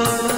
Oh.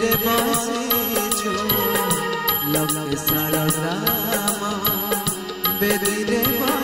रे बसे छो लव सारा सामा बेदी रे बसे